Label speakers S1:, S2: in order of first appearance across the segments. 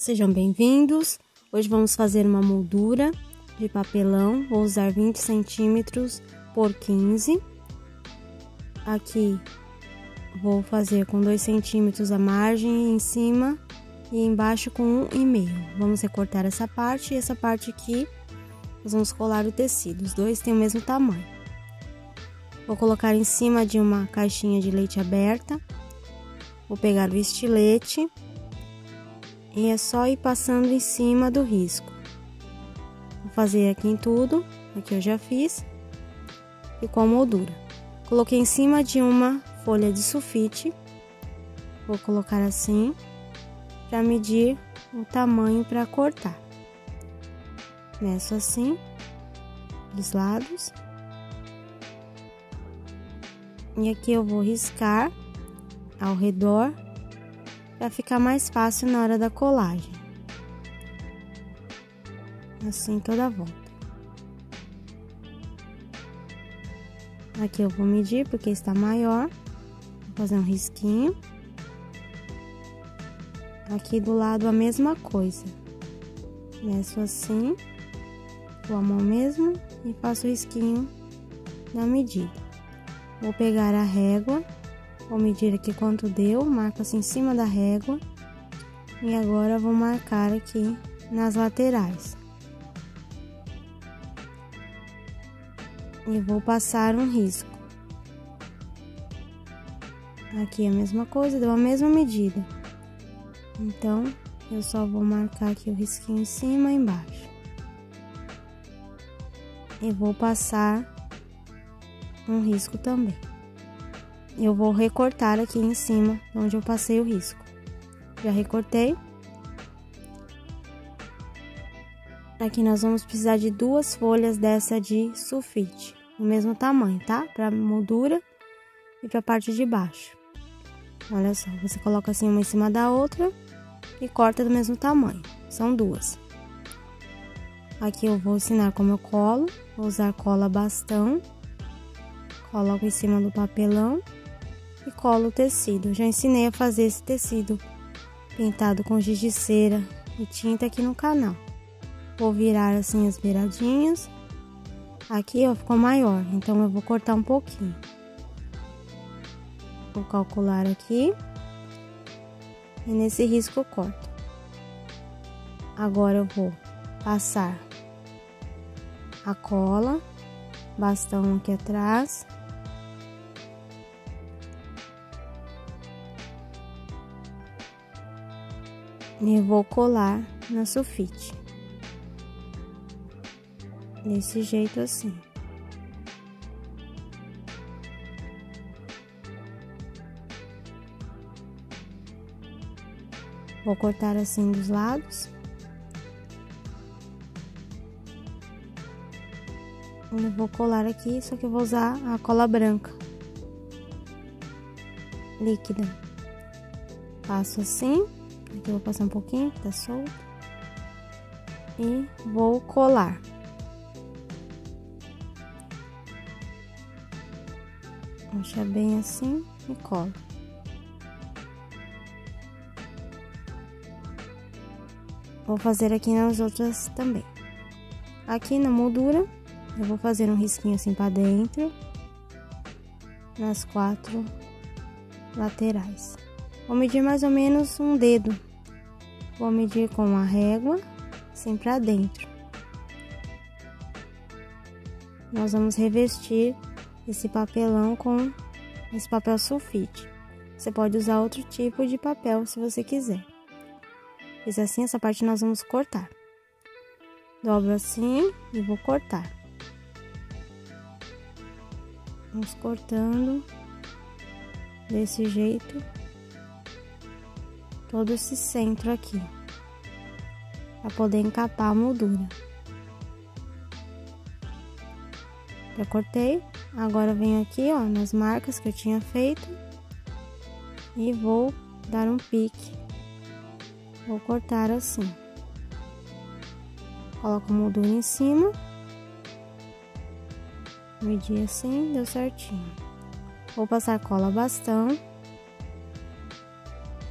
S1: Sejam bem-vindos. Hoje vamos fazer uma moldura de papelão. Vou usar 20 centímetros por 15. Aqui vou fazer com 2 centímetros a margem em cima e embaixo com um e meio. Vamos recortar essa parte e essa parte aqui nós vamos colar o tecido. Os dois têm o mesmo tamanho. Vou colocar em cima de uma caixinha de leite aberta. Vou pegar o estilete e é só ir passando em cima do risco. Vou fazer aqui em tudo, aqui eu já fiz, e com a moldura. Coloquei em cima de uma folha de sulfite, vou colocar assim, para medir o tamanho para cortar. Meço assim, dos lados. E aqui eu vou riscar ao redor para ficar mais fácil na hora da colagem. Assim toda a volta. Aqui eu vou medir porque está maior. Vou fazer um risquinho. Aqui do lado a mesma coisa. Meço assim, com a mão mesmo e faço o risquinho na medida. Vou pegar a régua Vou medir aqui quanto deu, marco assim em cima da régua. E agora vou marcar aqui nas laterais. E vou passar um risco. Aqui a mesma coisa, deu a mesma medida. Então, eu só vou marcar aqui o risquinho em cima e embaixo. E vou passar um risco também eu vou recortar aqui em cima, onde eu passei o risco. Já recortei. Aqui nós vamos precisar de duas folhas dessa de sulfite, do mesmo tamanho, tá? Para moldura e para a parte de baixo. Olha só, você coloca assim uma em cima da outra e corta do mesmo tamanho. São duas. Aqui eu vou ensinar como eu colo. Vou usar cola bastão. Coloco em cima do papelão e colo o tecido. Já ensinei a fazer esse tecido pintado com giz de cera e tinta aqui no canal. Vou virar assim as beiradinhas. Aqui, ó, ficou maior, então eu vou cortar um pouquinho. Vou calcular aqui. E nesse risco eu corto. Agora eu vou passar a cola, bastão aqui atrás. E vou colar na sulfite. Desse jeito assim. Vou cortar assim dos lados. E vou colar aqui, só que eu vou usar a cola branca. Líquida. Passo assim. Aqui eu vou passar um pouquinho, tá solto. E vou colar. Puxa bem assim e colo. Vou fazer aqui nas outras também. Aqui na moldura, eu vou fazer um risquinho assim para dentro, nas quatro laterais. Vou medir mais ou menos um dedo. Vou medir com a régua, assim pra dentro. Nós vamos revestir esse papelão com esse papel sulfite. Você pode usar outro tipo de papel se você quiser. Fiz assim, essa parte nós vamos cortar. Dobro assim e vou cortar. Vamos cortando desse jeito todo esse centro aqui, para poder encapar a moldura. Já cortei, agora venho aqui, ó, nas marcas que eu tinha feito e vou dar um pique. Vou cortar assim. Coloco a moldura em cima. Medi assim, deu certinho. Vou passar cola bastão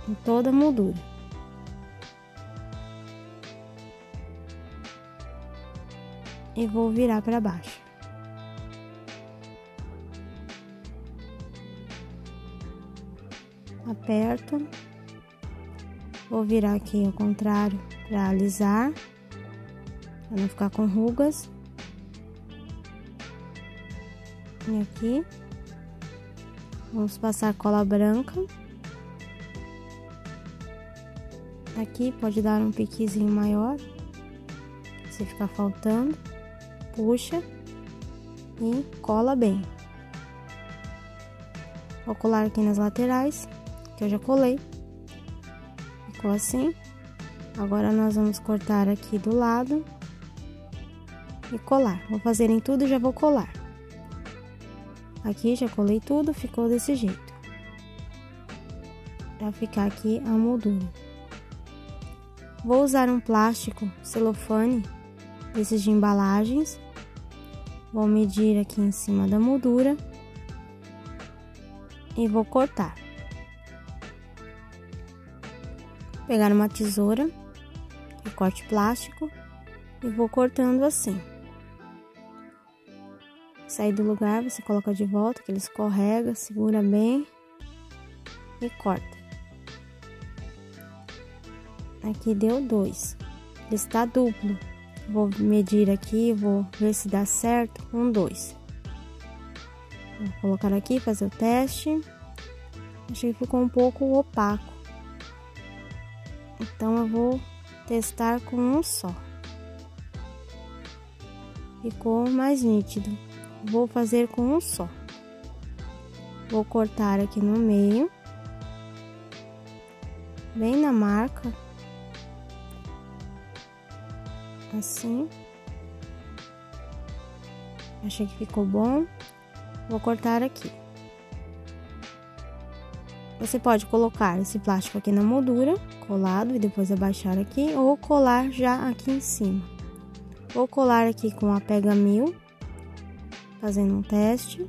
S1: em toda a moldura. E vou virar para baixo. Aperto. Vou virar aqui ao contrário para alisar, para não ficar com rugas. E aqui, vamos passar cola branca. Aqui pode dar um piquezinho maior, se ficar faltando, puxa e cola bem. Vou colar aqui nas laterais, que eu já colei. Ficou assim. Agora nós vamos cortar aqui do lado e colar. Vou fazer em tudo e já vou colar. Aqui já colei tudo, ficou desse jeito. Pra ficar aqui a moldura. Vou usar um plástico celofane desses de embalagens. Vou medir aqui em cima da moldura e vou cortar. Pegar uma tesoura de corte plástico e vou cortando assim. Sair do lugar, você coloca de volta, que ele escorrega, segura bem e corta. Aqui deu dois. Ele está duplo. Vou medir aqui, vou ver se dá certo. Um, dois. Vou colocar aqui, fazer o teste. Achei que ficou um pouco opaco. Então eu vou testar com um só. Ficou mais nítido. Vou fazer com um só. Vou cortar aqui no meio. Bem na marca assim. Achei que ficou bom. Vou cortar aqui. Você pode colocar esse plástico aqui na moldura, colado e depois abaixar aqui, ou colar já aqui em cima. Vou colar aqui com a pega mil, fazendo um teste.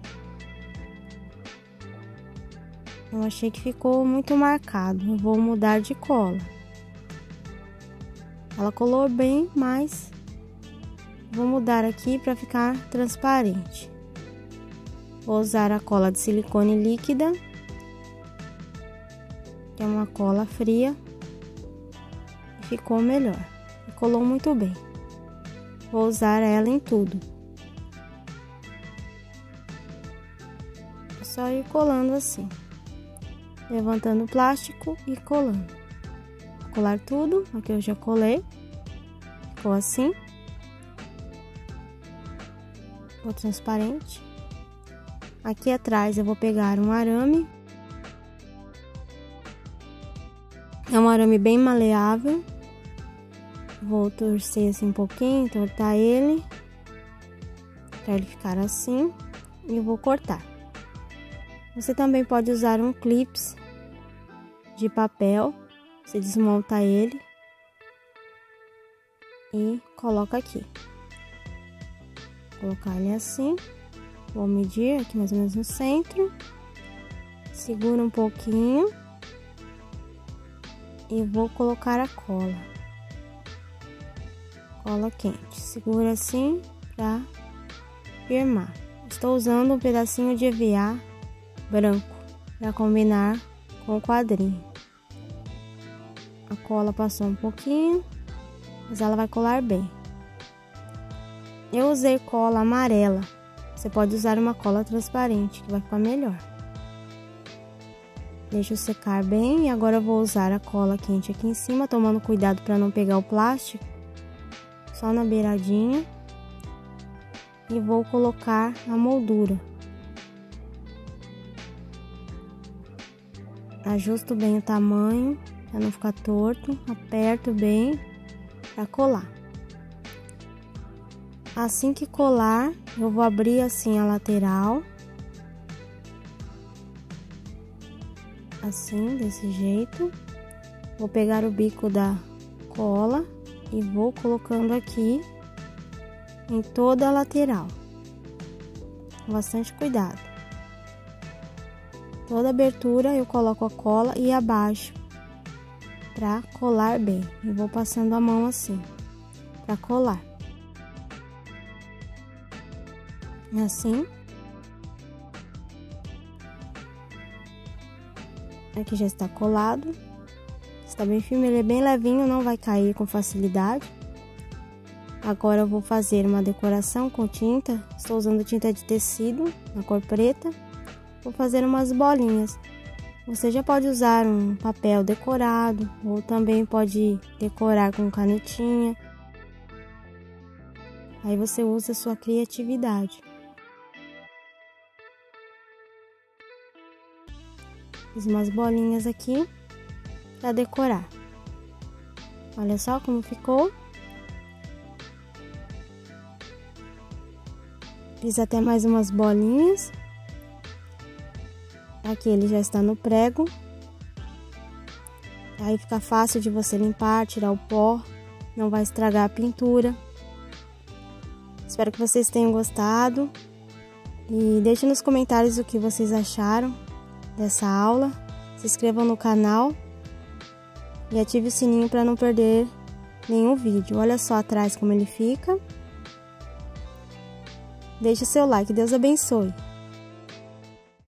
S1: Eu achei que ficou muito marcado, vou mudar de cola. Ela colou bem, mas vou mudar aqui para ficar transparente. Vou usar a cola de silicone líquida, que é uma cola fria, ficou melhor. Colou muito bem. Vou usar ela em tudo. É só ir colando assim, levantando o plástico e colando colar tudo. Aqui eu já colei. Ficou assim. Ficou transparente. Aqui atrás eu vou pegar um arame. É um arame bem maleável. Vou torcer assim um pouquinho, tortar ele. Para ele ficar assim. E eu vou cortar. Você também pode usar um clips de papel você desmonta ele e coloca aqui. Vou colocar ele assim. Vou medir aqui mais ou menos no centro. Segura um pouquinho. E vou colocar a cola. Cola quente. Segura assim para firmar. Estou usando um pedacinho de EVA branco para combinar com o quadrinho. A cola passou um pouquinho, mas ela vai colar bem. Eu usei cola amarela. Você pode usar uma cola transparente, que vai ficar melhor. Deixa eu secar bem e agora vou usar a cola quente aqui em cima, tomando cuidado para não pegar o plástico. Só na beiradinha. E vou colocar a moldura. Ajusto bem o tamanho para não ficar torto, aperto bem para colar. Assim que colar, eu vou abrir assim a lateral. Assim, desse jeito. Vou pegar o bico da cola e vou colocando aqui em toda a lateral. Com bastante cuidado. Toda abertura eu coloco a cola e abaixo para colar bem. E vou passando a mão assim para colar. Assim. Aqui já está colado. Está bem firme, ele é bem levinho, não vai cair com facilidade. Agora eu vou fazer uma decoração com tinta. Estou usando tinta de tecido na cor preta. Vou fazer umas bolinhas. Você já pode usar um papel decorado ou também pode decorar com canetinha. Aí você usa sua criatividade. Fiz umas bolinhas aqui para decorar. Olha só como ficou. Fiz até mais umas bolinhas. Aqui ele já está no prego. Aí fica fácil de você limpar, tirar o pó, não vai estragar a pintura. Espero que vocês tenham gostado. E deixe nos comentários o que vocês acharam dessa aula. Se inscrevam no canal e ative o sininho para não perder nenhum vídeo. Olha só atrás como ele fica. Deixe seu like, Deus abençoe.